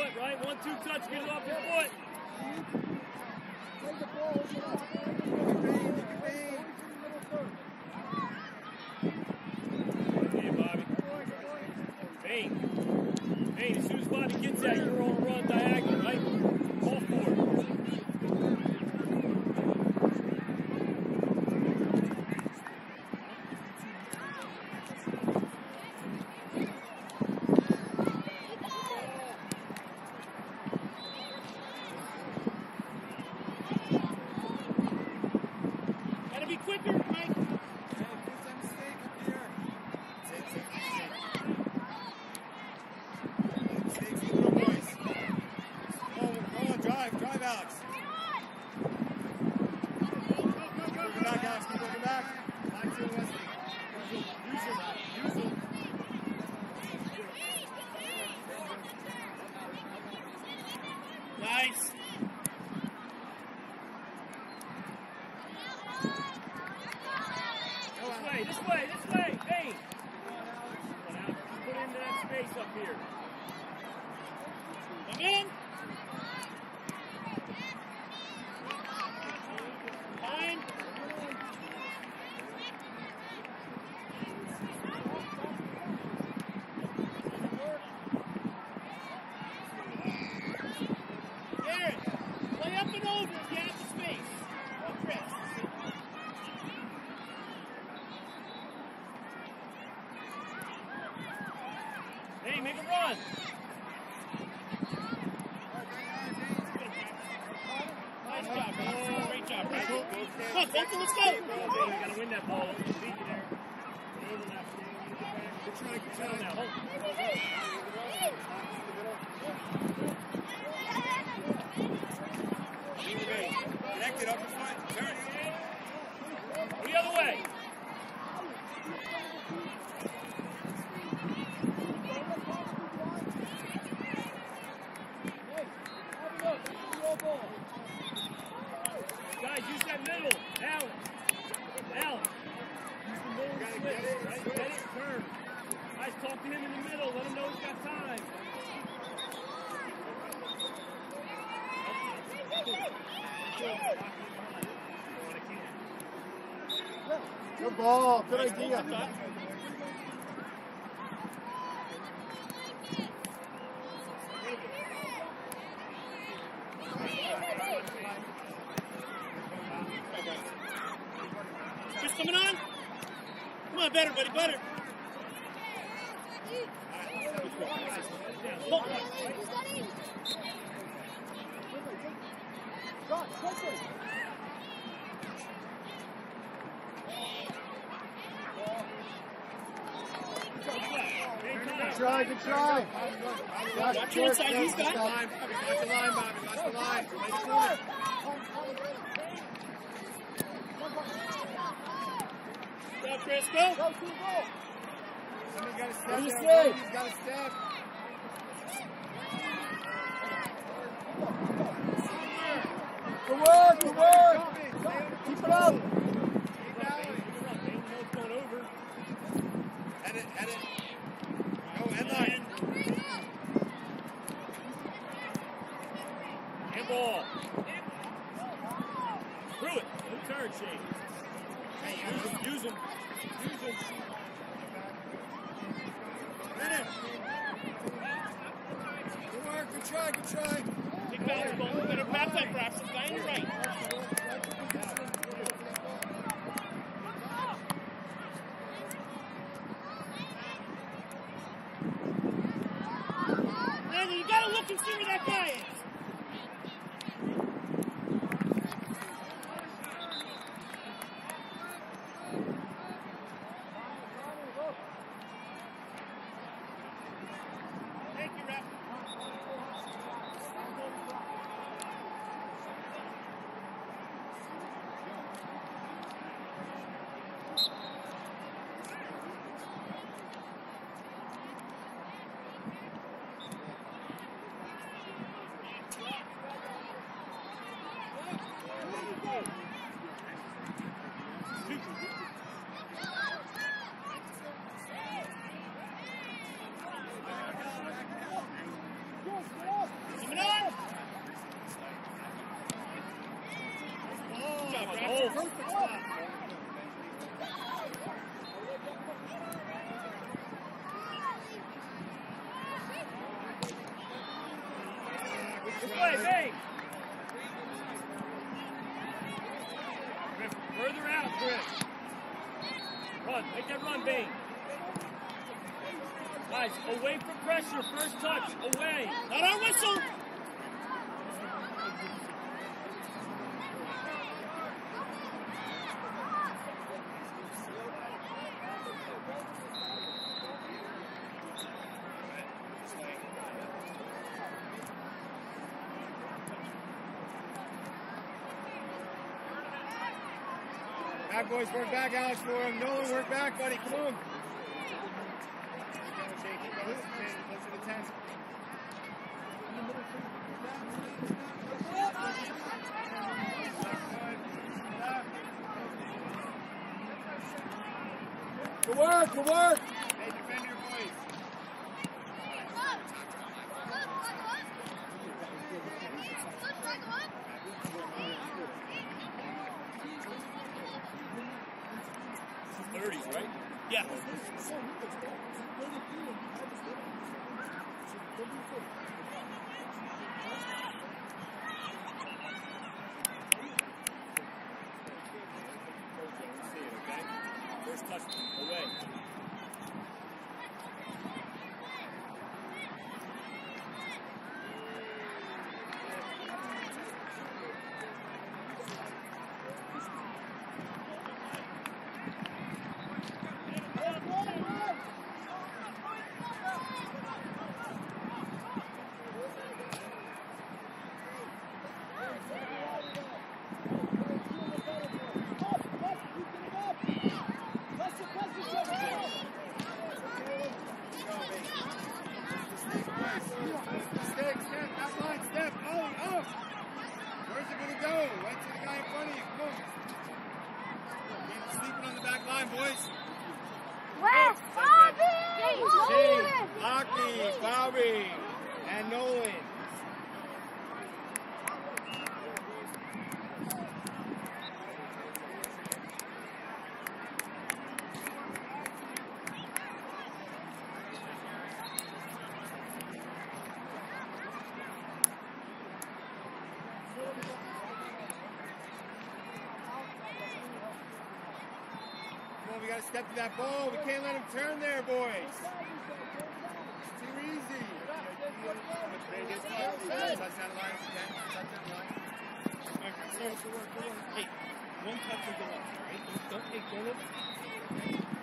foot, right? One, two, touch, get it off your foot. Take the ball. Hey, Frankie, let's go. They're gotta win that ball. We're trying to Get now. there. Up the front. Turn it. Good dias. Landon, you gotta look and see where that guy is. touch, away. Not our whistle. Back, boys, work back, Alex, for him. Nolan, work back, buddy. Come on. 30s, right? Yeah. Woods got to step to that ball. We can't let him turn there, boys. It's too easy. Touchdown line. Touchdown line. Hey, one touch and go off, all right? Don't take, don't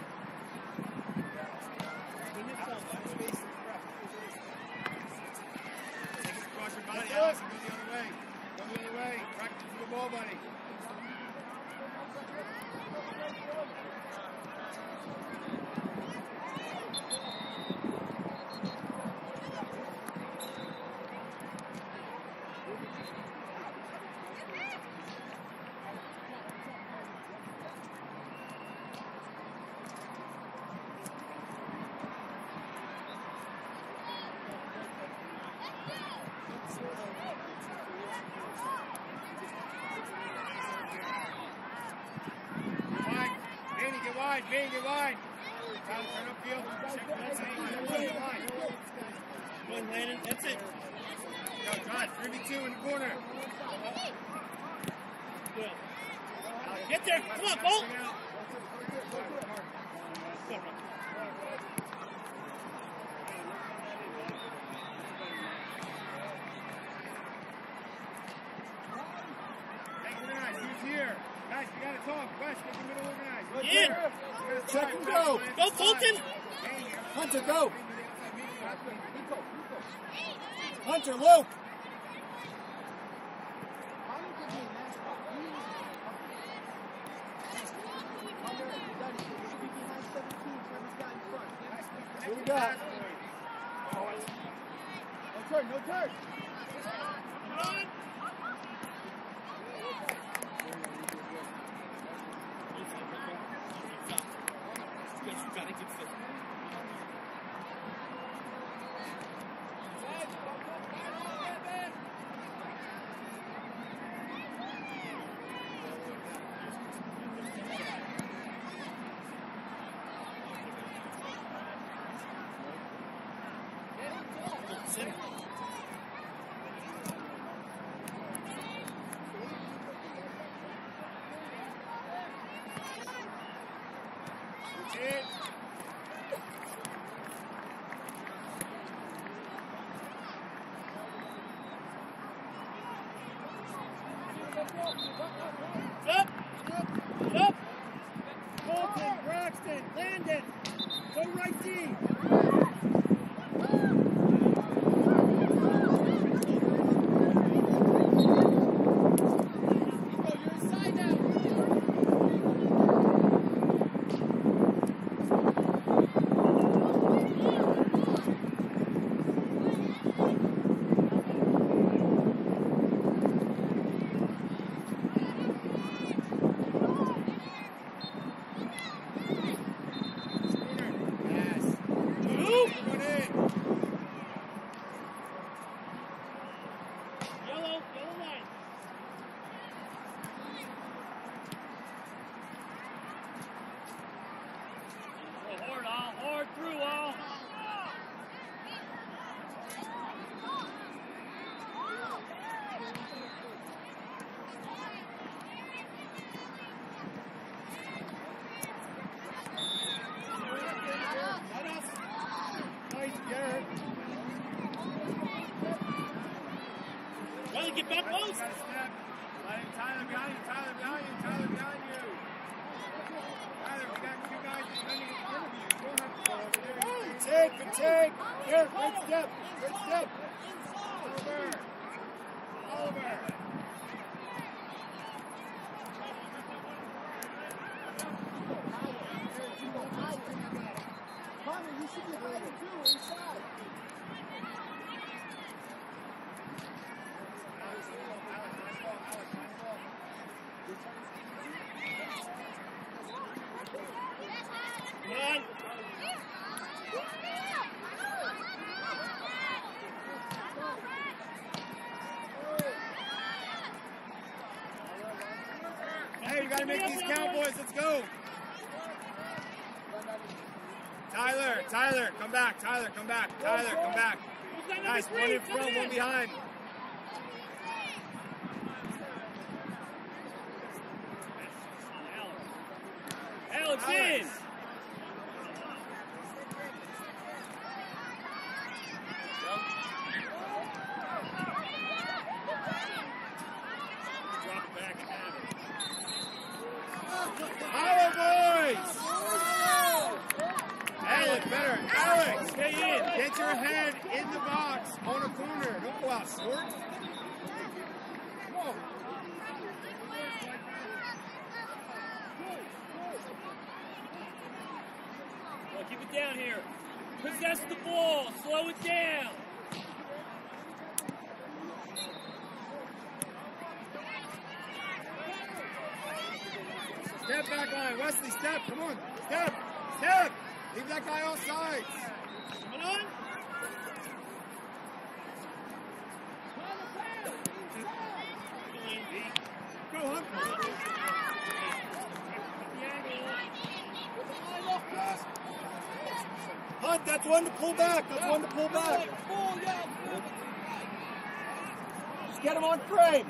line, being your line. Tyler, turn upfield. Check that's it. Come on, Landon. That's it. Yo, John, 32 in the corner. Good. Get there. Come on, Bolt. Up, Landon. Go right D. Got to make these Cowboys. Let's go. Tyler, Tyler, come back. Tyler, come back. Tyler, come back. Nice. One in front, one behind. back. That's one to pull back. Just get him on frame.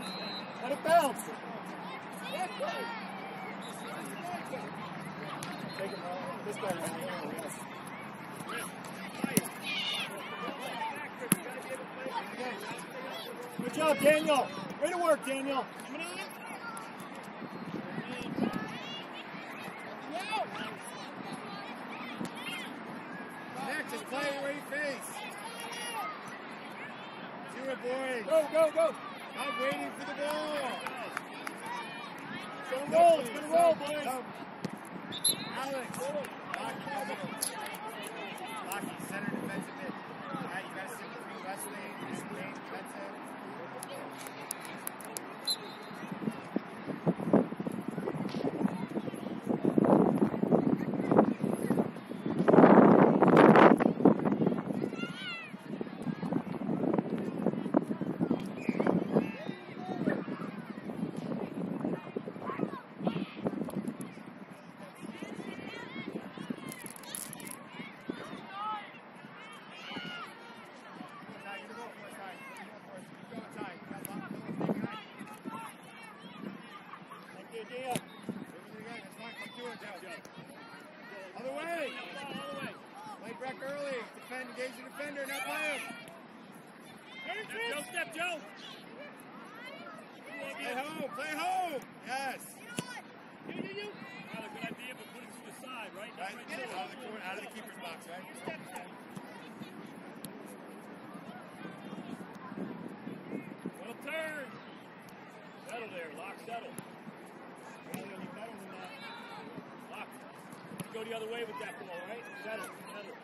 the other way with that ball, right? Settle, settle.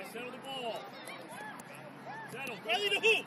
I settle the ball. Settle. ready to hoop.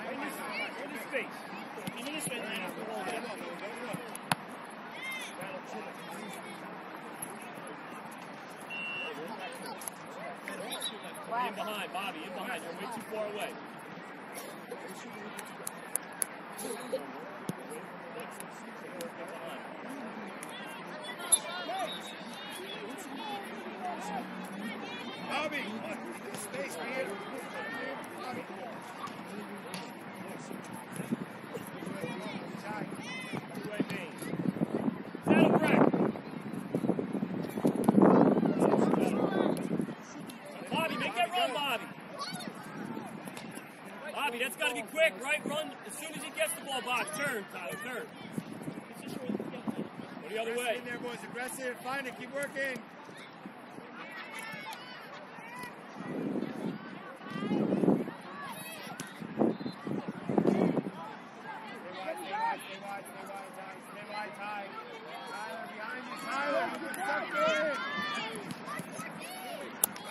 behind, Bobby, in behind. You're way too far away. Bobby! got to be quick, right? Run as soon as he gets the ball back. Turn, Tyler, turn. Go the other way. In there, boys. Aggressive. Find it. Keep working.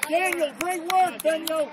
Daniel, great work, Daniel.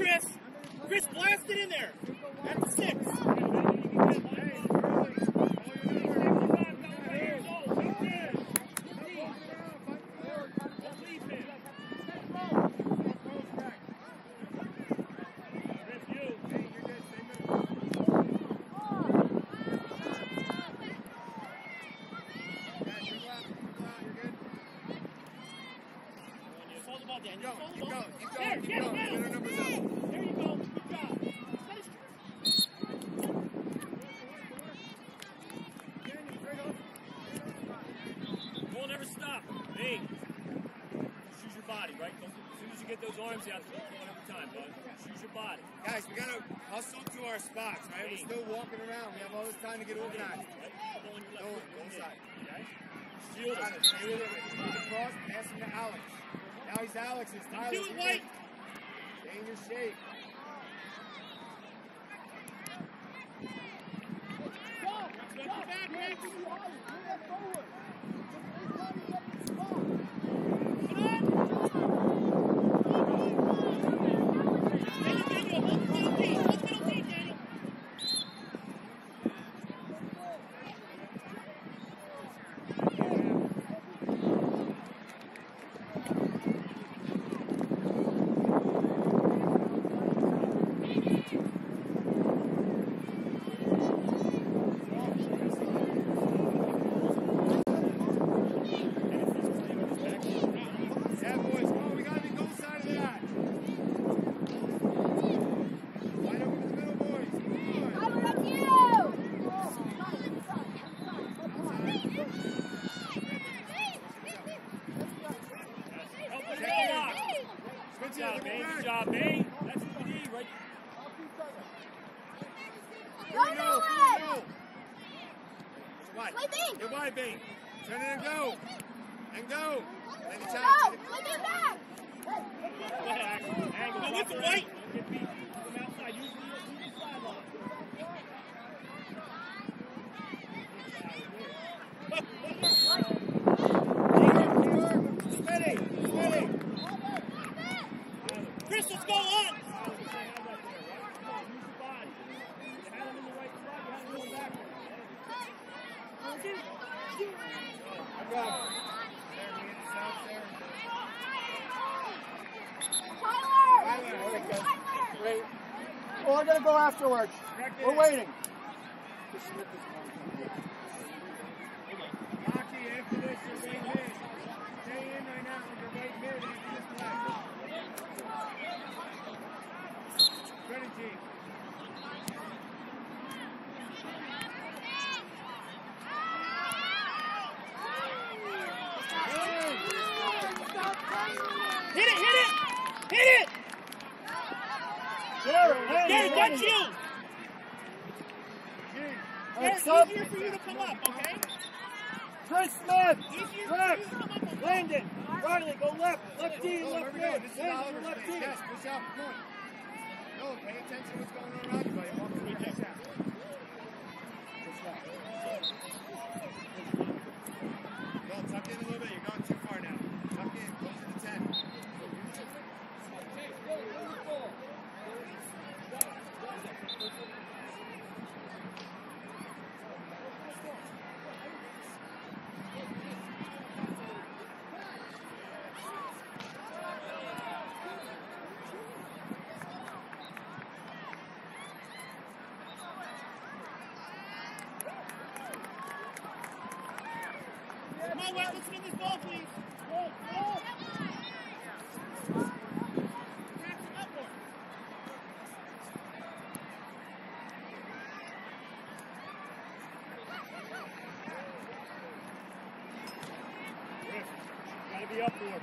Chris. Chris, blast it in there. trying to get organised. No one, one side. Steal it. Cross, pass to Alex. Now he's Alex's. Tyler, do it, White. Danger shape. Go, go, go, go, go, go, go, go, go, go afterwards. We're waiting.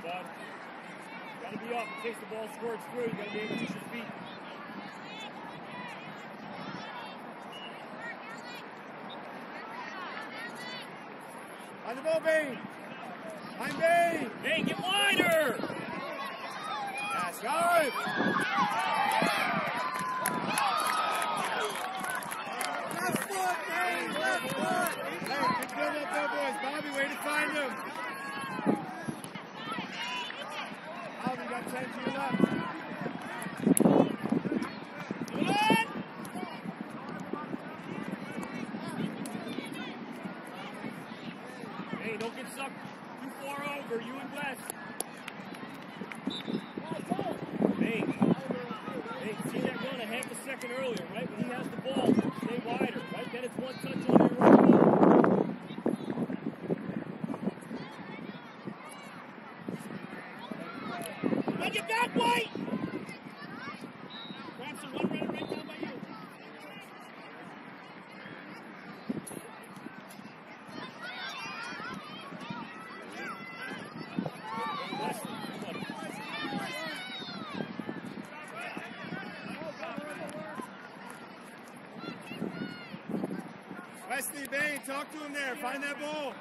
bud. Got to be up in case the ball squirts through. You got to be able to use your feet. On the ball, Bane. I'm get wider. That's good. Left foot, Left foot. Hey, good job up there, boys. Bobby, way to find him. Get to him there. Find that ball.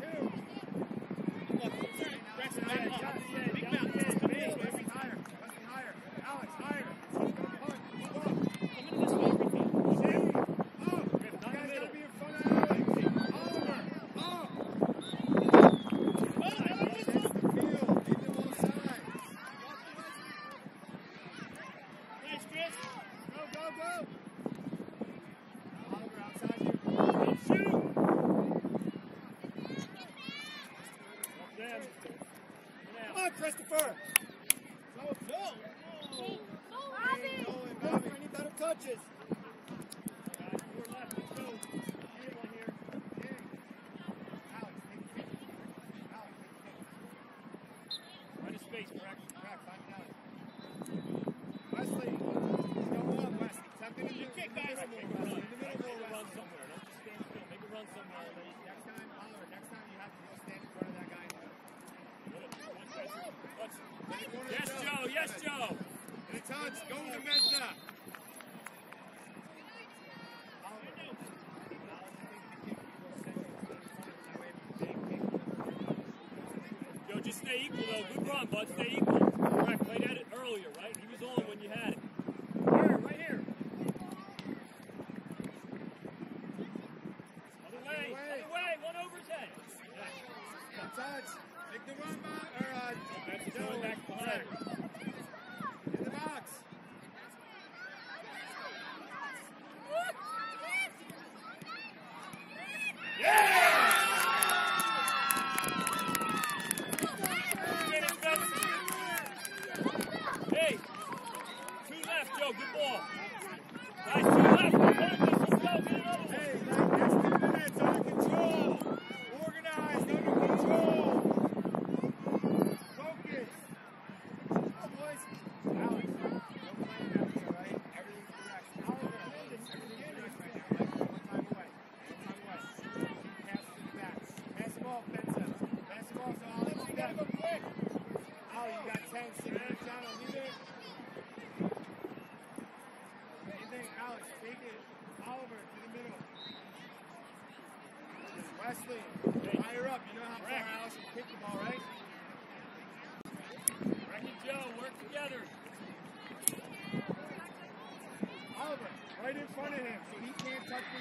too. Sanz going to Mezza. Yo, just stay equal, though. Good run, bud. Stay equal. All right, play that right in front of him, so he can't touch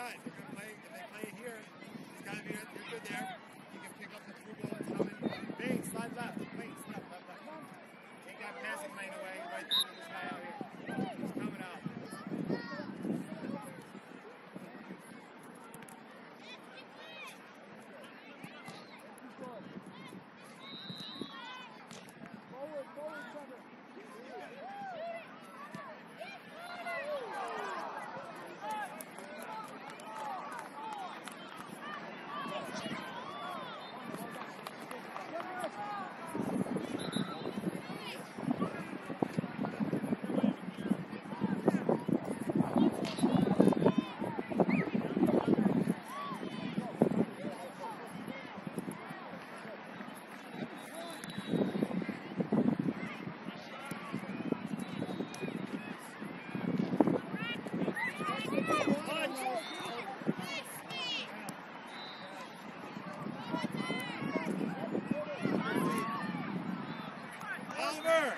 guys. They're gonna play. If they play here, these guys are you're good there. You can pick up the through ball that's coming. Bing, slide left. Wait, stop, left, left. Take that passing lane away. Right through this guy out here. He's coming out. Forward, forward, Trevor. Oliver,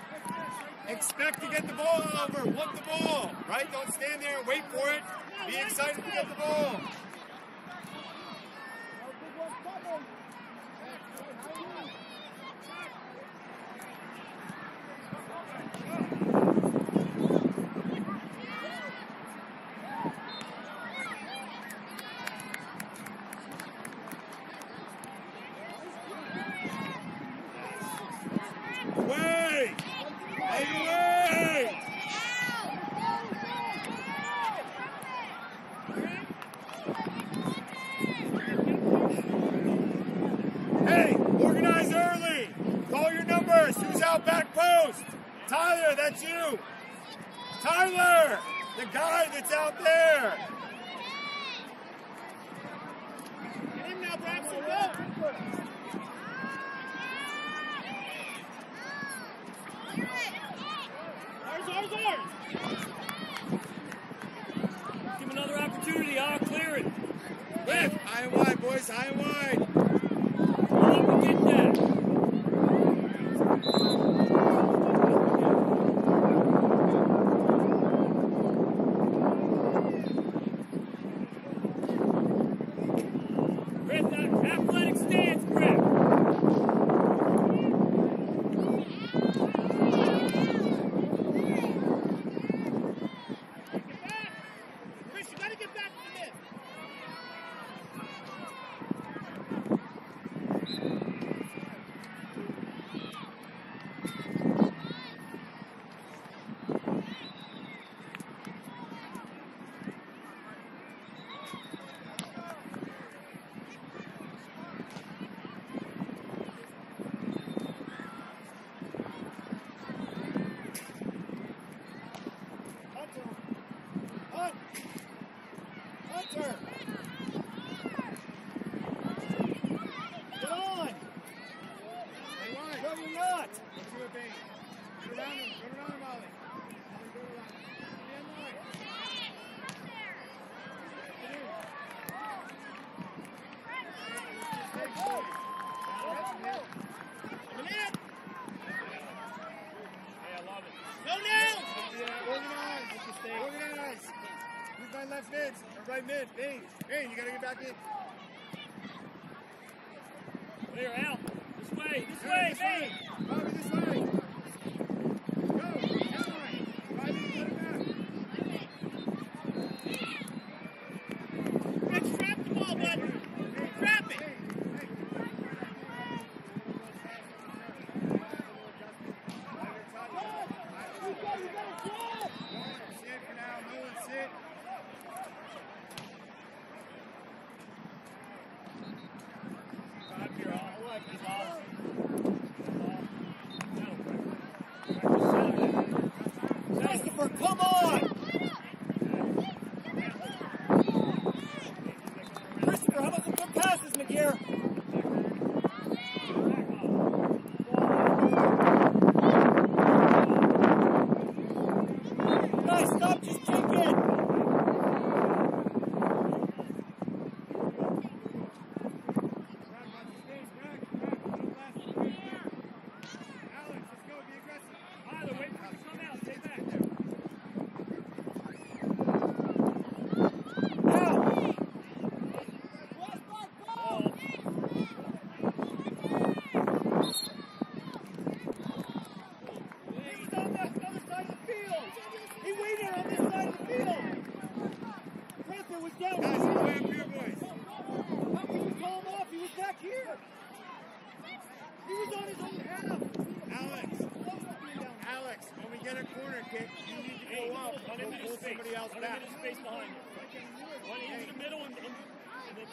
expect to get the ball, Oliver. Want the ball, right? Don't stand there and wait for it. Be excited to get the ball. Our big one's coming. Away! Away! Hey, organize early. Call your numbers. Who's out back post? Tyler, that's you. Tyler, the guy that's out there. in. You got to get back in. Clear out. This way. This way. This way. Bobby, this way.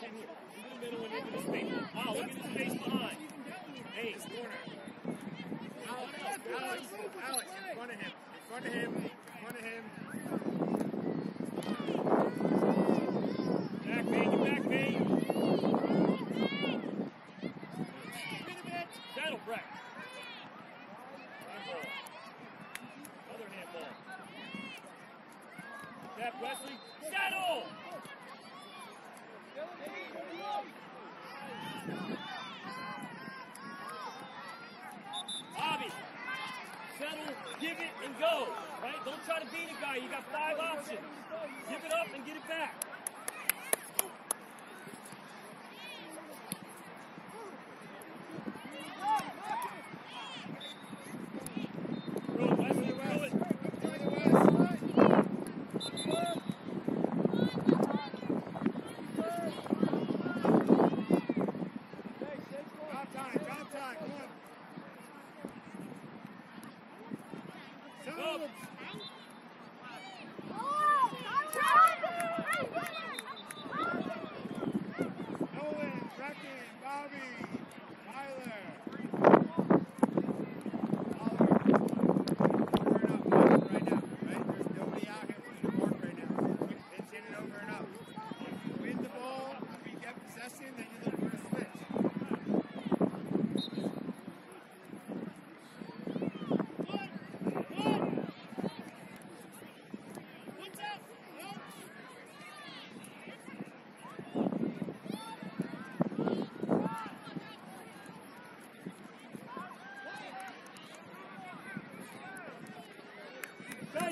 in here. Into the middle and into the space. Wow, look at the space behind. Hey, corner. Alex, Alex, Alex, in front of him. In front of him. In front of him. Back me, back me. Wesley. Saddle! Bobby, settle, give it, and go. Right? Don't try to beat a guy. You got five options. Give it up and get it back.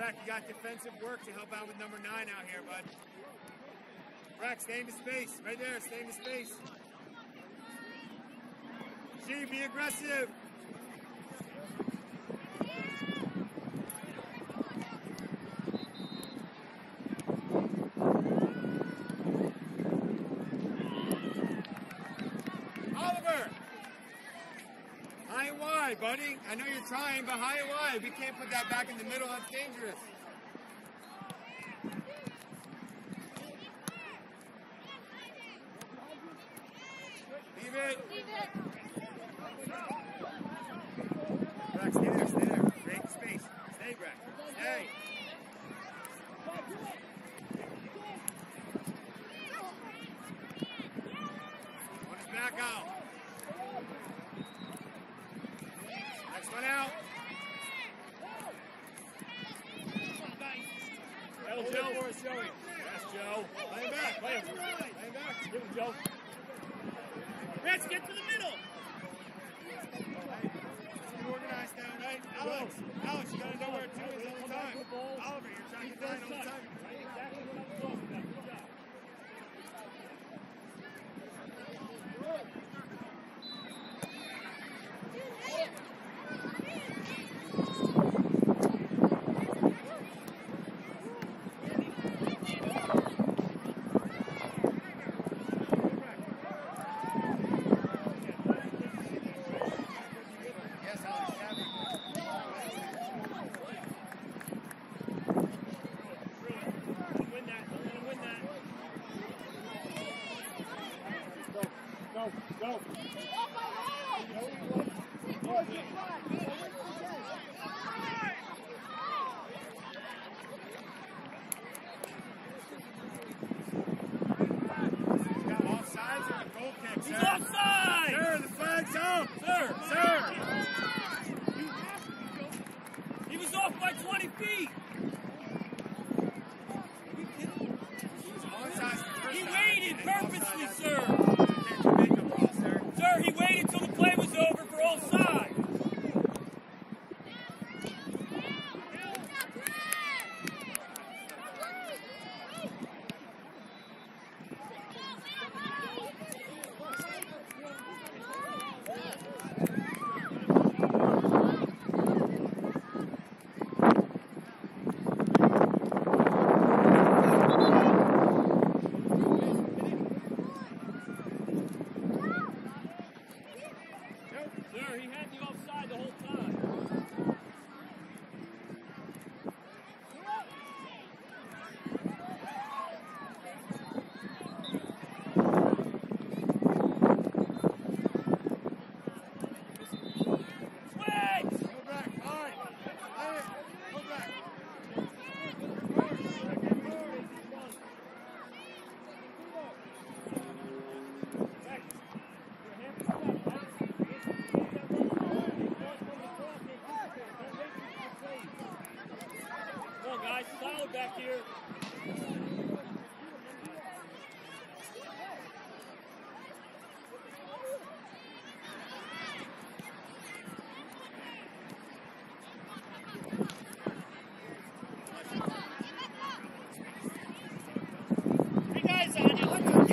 Breck, you got defensive work to help out with number nine out here, bud. Brack, stay in the space. Right there, stay in the space. G, be aggressive. I know you're trying, but how? Why? We can't put that back in the middle. That's dangerous. Joe. Let's get to the middle.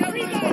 Arriba.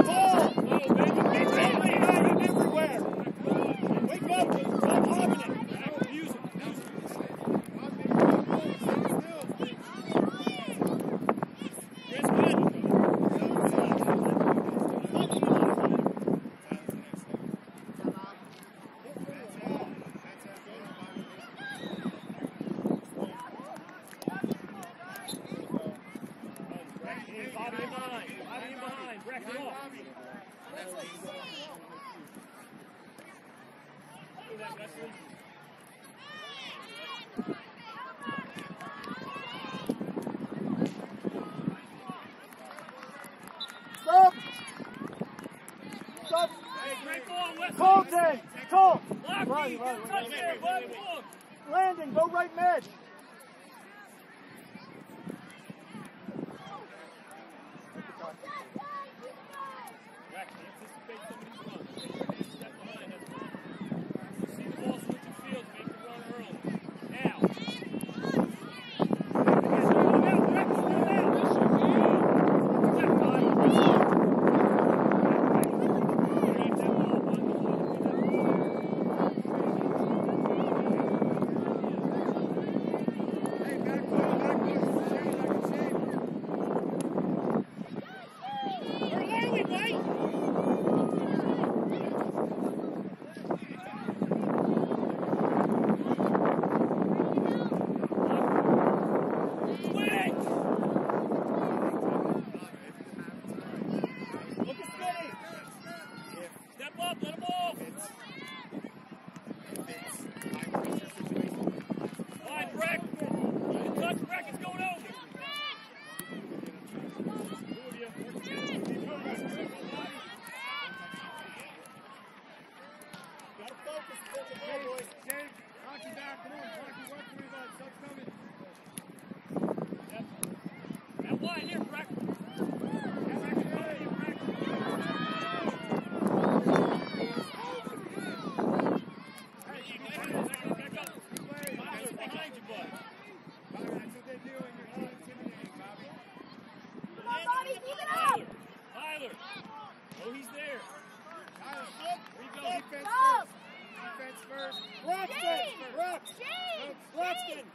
Braxton.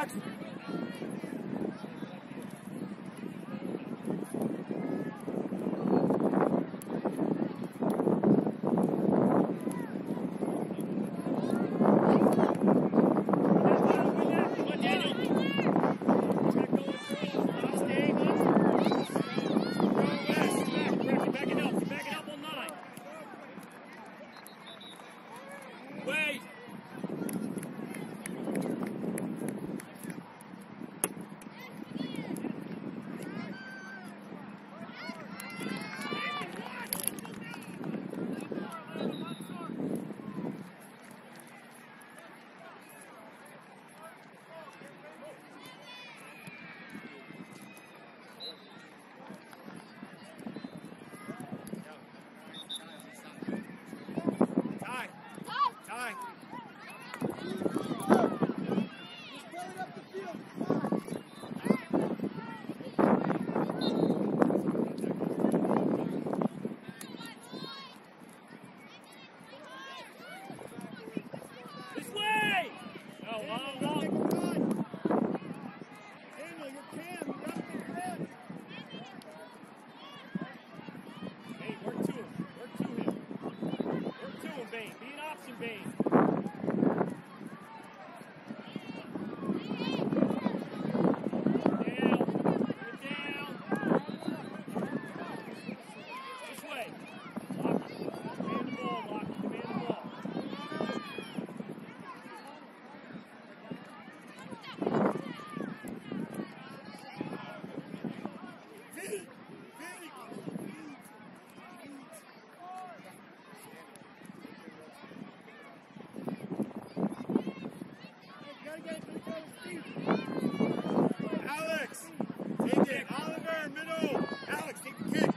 Sox Oliver, middle. Alex, take kick.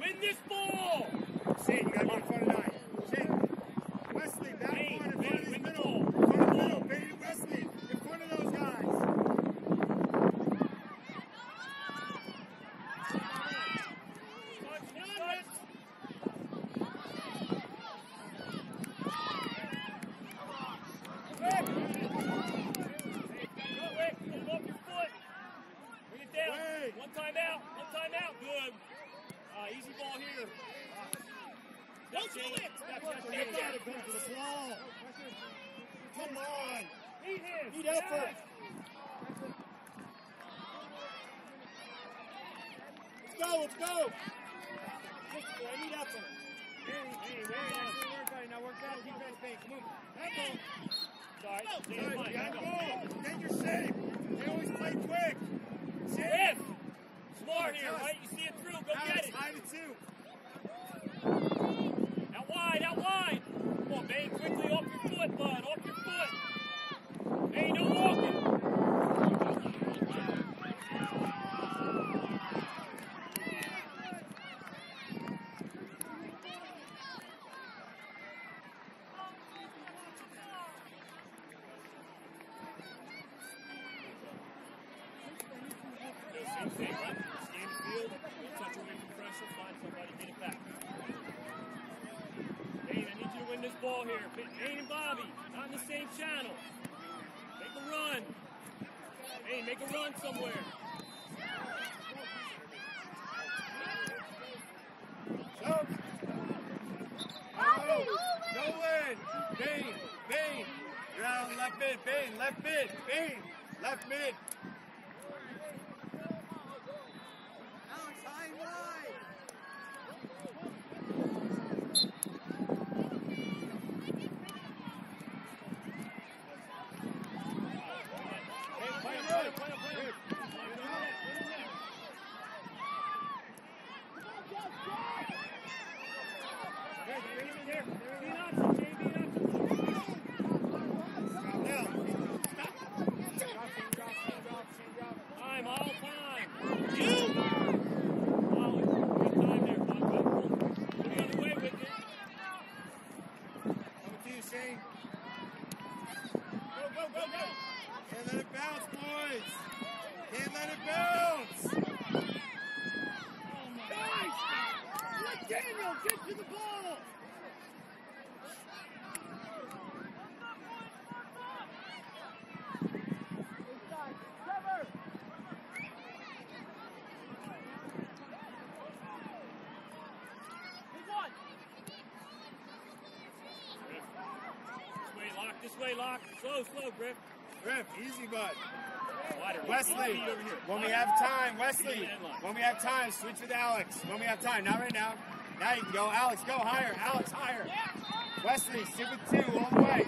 Win this ball. See, you gotta be in front of ball here. Payne and Bobby, not in the same channel. Make a run. Payne, make a run somewhere. Choke. Bobby, oh, Nolan. Payne, Payne. Ground left mid, Payne, left mid, Payne, left mid. This way, Lock. Slow, slow, Griff. Griff, easy, bud. Wesley, when we have time, Wesley, when we have time, switch with Alex. When we have time, not right now. Now you can go. Alex, go higher. Alex, higher. Wesley, sit with two all the way.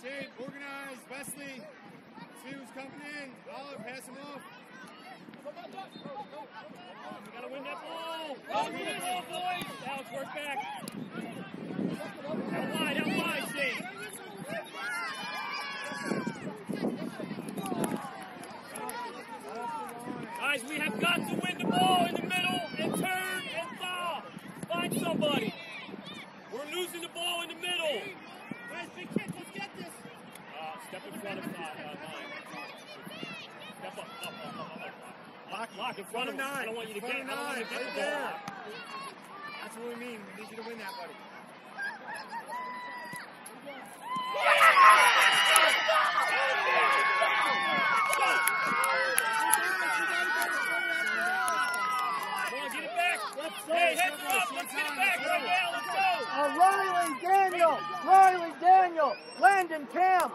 Shade, organize. Wesley, see who's coming in. Olive, pass him off. We gotta win that ball. Oh, win that ball, boys. Alex, work back. Out wide, out wide, Shade. Guys, we have got to win the ball in the in front of five. Uh, nine. Step up, up, up, up, up. Lock, lock in front of nine. I don't want you to get, nine, get right there. That's what we mean. We need you to win that, buddy. Yeah! Uh, Riley Daniel, Riley Daniel, Landon Cam.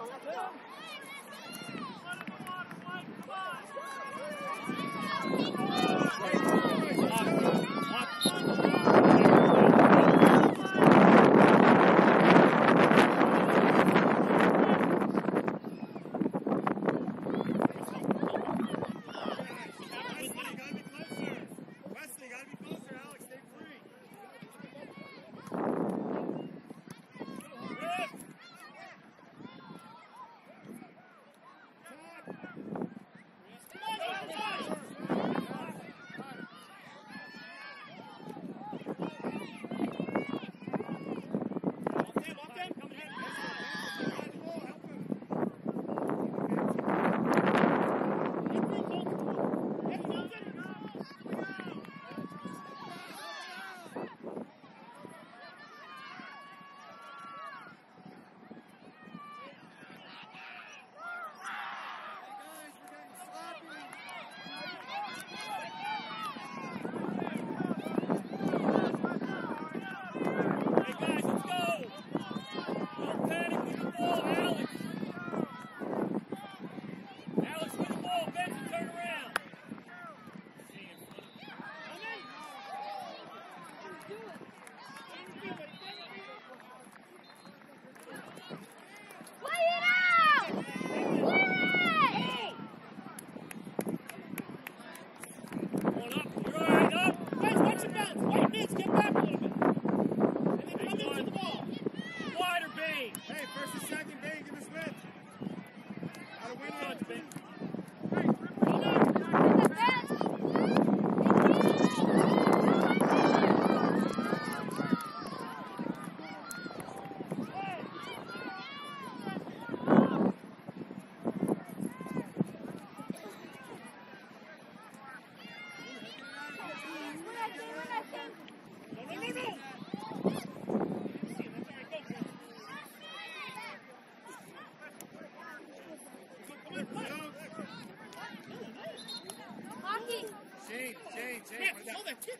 That- hold that tip.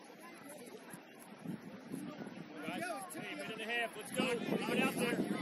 Guys, hey, minute and a half. Let's go. Leave it out there.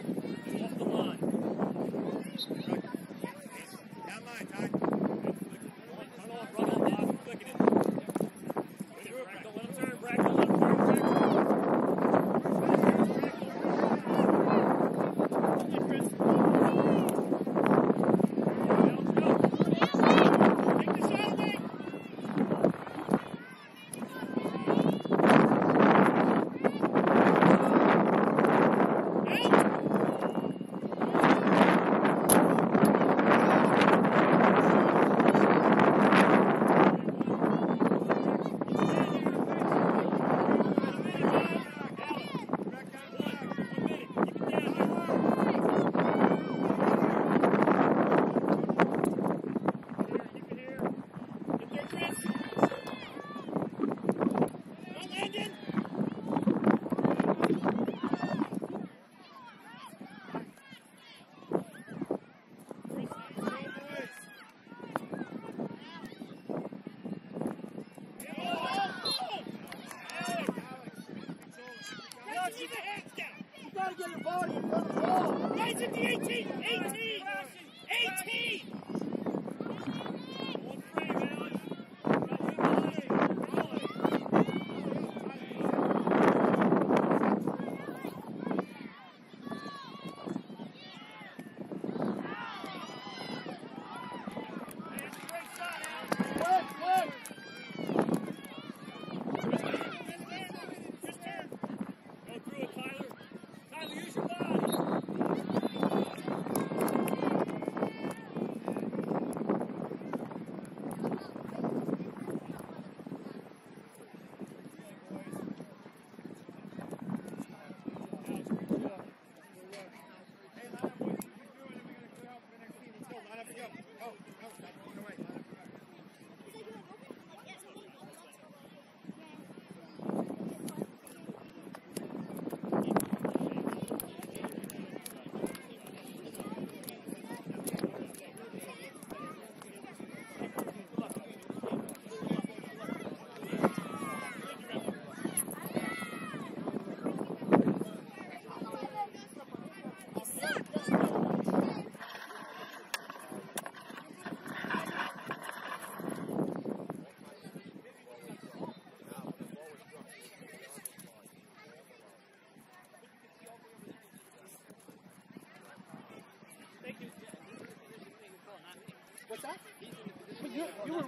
What's that? He's in the position. You, you were